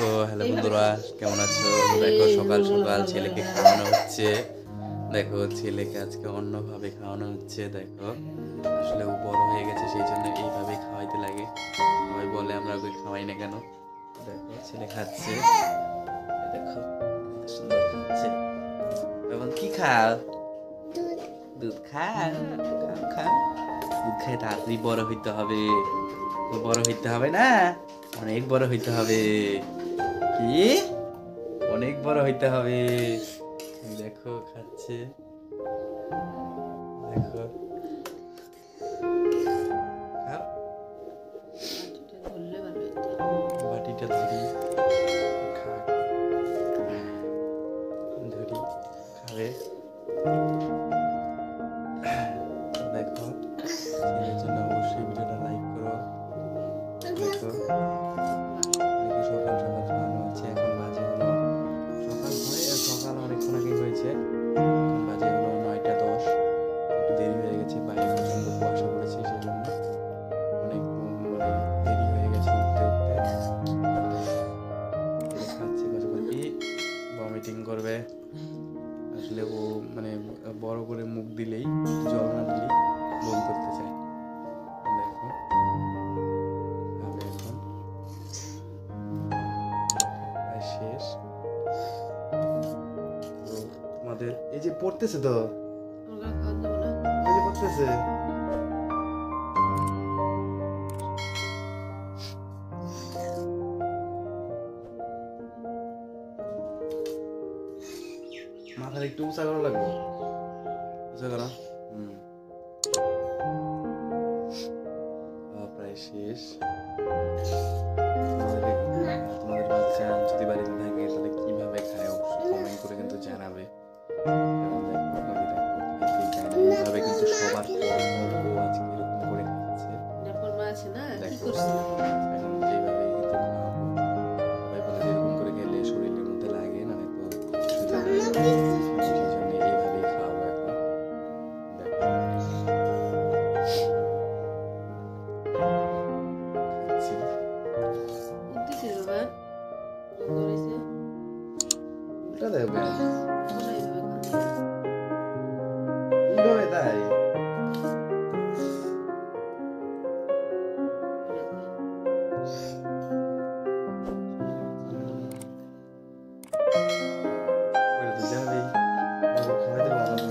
দেখো হ্যালো বন্ধুরা কেমন আছো? দেখো সকাল সকাল ছেলেকে খাওয়ানো হচ্ছে। দেখো ছেলেকে আজকে অন্যভাবে খাওয়ানো হচ্ছে দেখো। আসলে ও বড় হয়ে গেছে সেই জন্য এইভাবে খাওয়াইতে লাগে। সবাই বলে আমরা ওকে খাওয়াই না কেন? দেখো ছেলে খাচ্ছে। দেখো সুন্দর খাচ্ছে। এবং কি খাও? দুধ খাও দুধ খাই তাড়াতাড়ি বড় হইতে হবে। বড় হইতে হবে না? অনেক বড় হইতে হবে। কি? অনেক বড় হইতে হবে। দেখো খাচ্ছে। দেখো। খাও বাটিটা ধরি। ধরি। খাবে বড় করে মুখ দিলেই জল না দিলেই বমি করতে চায়। দেখো। এখন শেষ। তোমাদের এই যে পড়তেছে তো? এই যে পড়তেছে? মাথাটা একটু উঁচা করা লাগবে? করা হুম। খাওয়া প্রায় শেষ। তোমাদের বাচ্চা যদি বাড়িতে থাকে তাহলে কীভাবে খায়? অবশ্যই কমেন্ট করে কিন্তু জানাবে। না। এইভাবে কিন্তু সবার আজকে এরকম করে খাচ্ছে। দেখো। উল্টা দেবে এইভাবে তাই ওটা তো যাবেই ওকে খাওয়াইতে পারব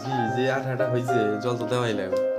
জি যে আঠাটা হয়েছে জল তো দেওয়াই লাগবে।